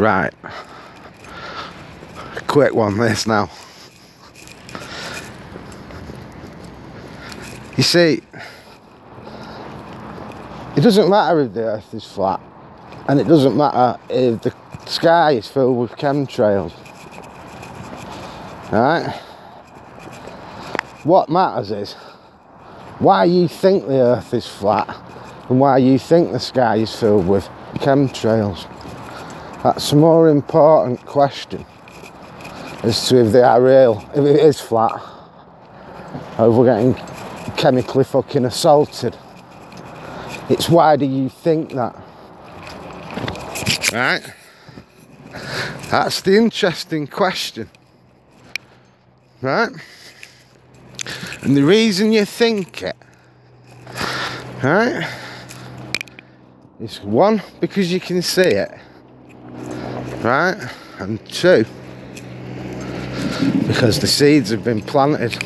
Right. Quick one, this now. You see, it doesn't matter if the earth is flat, and it doesn't matter if the sky is filled with chemtrails. Right? What matters is why you think the earth is flat and why you think the sky is filled with chemtrails. That's a more important question as to if they are real, if it is flat, or if we're getting chemically fucking assaulted. It's why do you think that? Right? That's the interesting question. Right? And the reason you think it, right, is one, because you can see it, right? And two, because the seeds have been planted.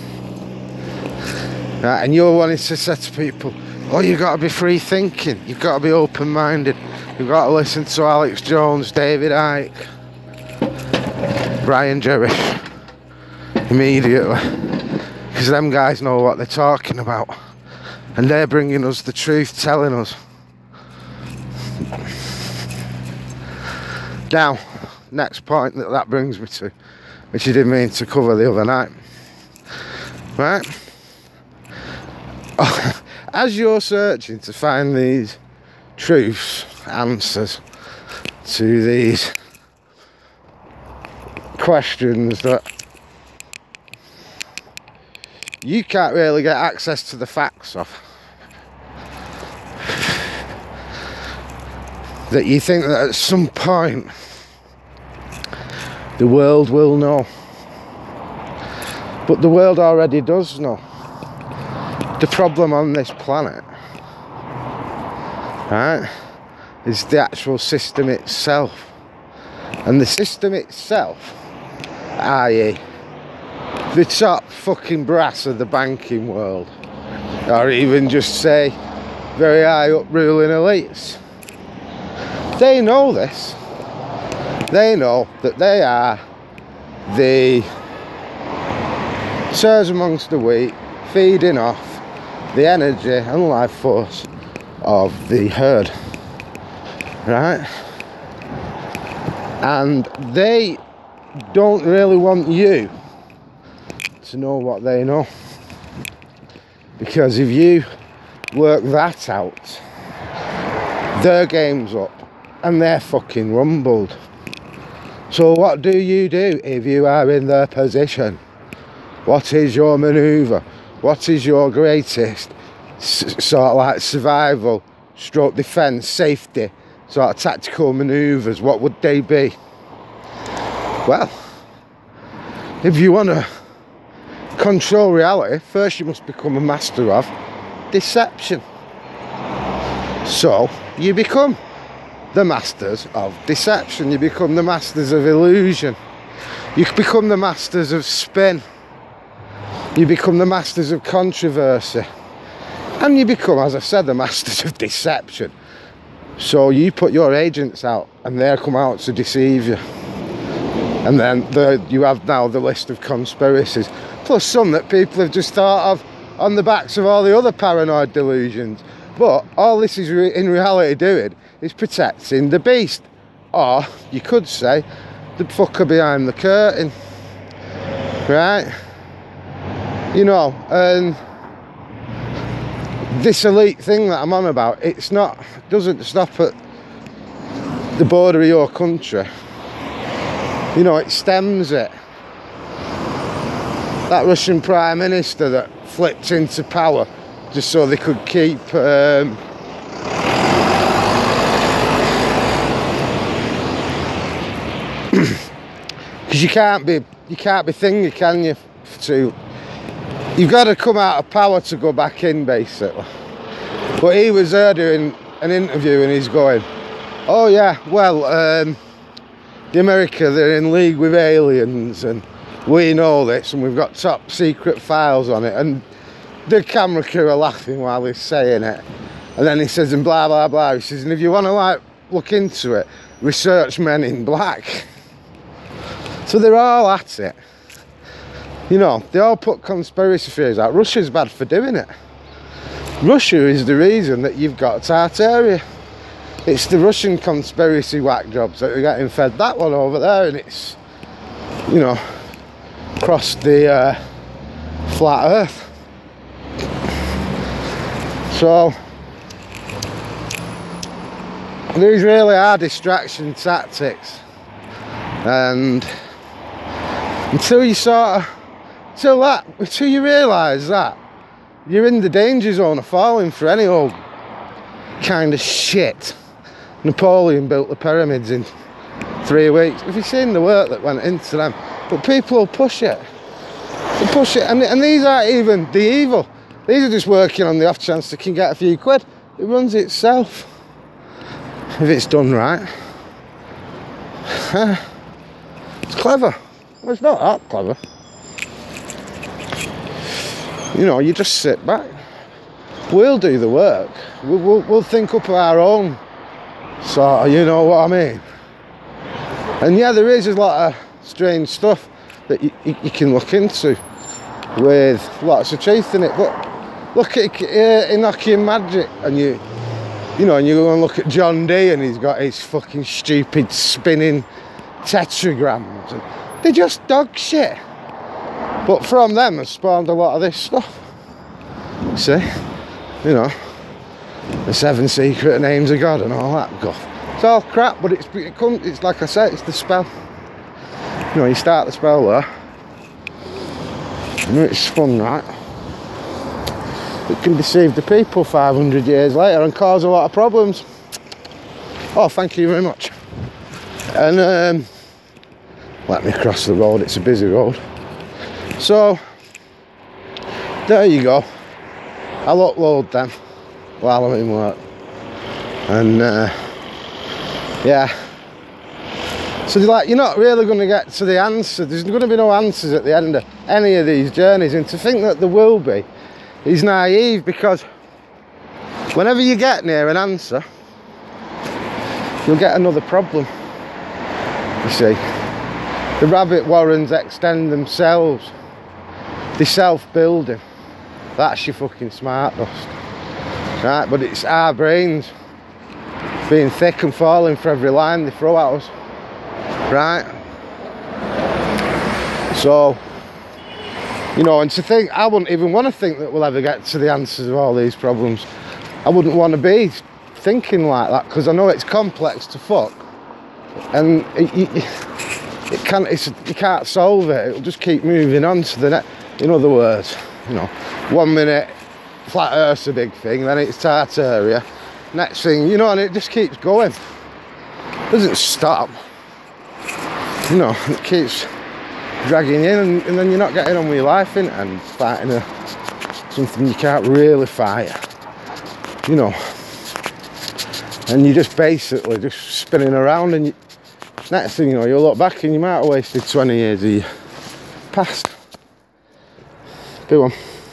Right, and you're wanting to say to people, oh, you've got to be free thinking, you've got to be open minded, you've got to listen to Alex Jones, David Icke, Brian Gerrish immediately. Because them guys know what they're talking about. And they're bringing us the truth telling us now next point that that brings me to which I didn't mean to cover the other night right as you're searching to find these truths answers to these questions that you can't really get access to the facts of. That you think that at some point the world will know. But the world already does know. The problem on this planet, right, is the actual system itself. And the system itself, i.e., the top fucking brass of the banking world, or even just say very high up ruling elites. They know this. They know that they are the sirs amongst the wheat, feeding off the energy and life force of the herd. Right? And they don't really want you to know what they know. Because if you work that out, their game's up and they're fucking rumbled. So what do you do if you are in their position? What is your manoeuvre? What is your greatest sort of like survival, stroke defence, safety, sort of tactical manoeuvres? What would they be? Well, if you want to control reality, first you must become a master of deception. So you become the masters of deception, you become the masters of illusion, you become the masters of spin, you become the masters of controversy, and you become, as I said, the masters of deception. So you put your agents out and they come out to deceive you. And then the, you have now the list of conspiracies plus some that people have just thought of on the backs of all the other paranoid delusions. But all this is re in reality doing is protecting the beast. Or you could say the fucker behind the curtain. Right? You know, and this elite thing that I'm on about, it's not, doesn't stop at the border of your country. You know, it stems it that Russian Prime Minister that flipped into power just so they could keep um, because you can't be you can't be thingy can you to you've got to come out of power to go back in basically. But he was there doing an interview and he's going oh yeah well um, the America they're in league with aliens and we know this and we've got top secret files on it. And the camera crew are laughing while he's saying it. And then he says and blah blah blah. He says and if you want to like look into it research men in black. So they're all at it. You know, they all put conspiracy theories out. Russia's bad for doing it. Russia is the reason that you've got Tartaria. It's the Russian conspiracy whack jobs that are getting fed that one over there and it's, you know, across the uh, flat earth. So, these really are distraction tactics. And until you sort of, until that, until you realise that, you're in the danger zone of falling for any old kind of shit. Napoleon built the pyramids in three weeks. Have you seen the work that went into them? But people will push it. They push it, and, and these aren't even the evil. These are just working on the off chance they can get a few quid. It runs itself if it's done right. it's clever. It's not that clever. You know, you just sit back. We'll do the work. We'll, we'll, we'll think up our own sort of, you know what I mean? And yeah, there is a lot of strange stuff that you, you, can look into with lots of truth in it. But look at uh, Enochian magic and you, you know, and you go and look at John Dee and he's got his fucking stupid spinning tetragrams. And they're just dog shit. But from them has spawned a lot of this stuff. See? You know, the seven secret names of God and all that guff. It's all crap, but it's it it's like I said, it's the spell. You know, you start the spell there. And it's fun, right? It can deceive the people 500 years later and cause a lot of problems. Oh, thank you very much. And um, let me cross the road, it's a busy road. So, there you go. I'll upload them while I'm in work. And uh, yeah. So like you're not really going to get to the answer. There's going to be no answers at the end of any of these journeys. And to think that there will be is naive because whenever you get near an answer, you'll get another problem. You see, the rabbit warrens extend themselves they self-building. That's your fucking smart. Right, but it's our brains being thick and falling for every line they throw at us. Right? So, you know, and to think, I wouldn't even want to think that we'll ever get to the answers of all these problems. I wouldn't want to be thinking like that because I know it's complex to fuck. And it, it, it can't, you can't solve it. It'll just keep moving on to the next in other words, you know, one minute flat earth's a big thing, then it's Tartaria. Next thing, you know, and it just keeps going. It doesn't stop. You know, it keeps dragging in and, and then you're not getting on with your life in and fighting a, something you can't really fight. You know. And you're just basically just spinning around and you, next thing you know, you'll look back and you might have wasted 20 years of your past. Good one.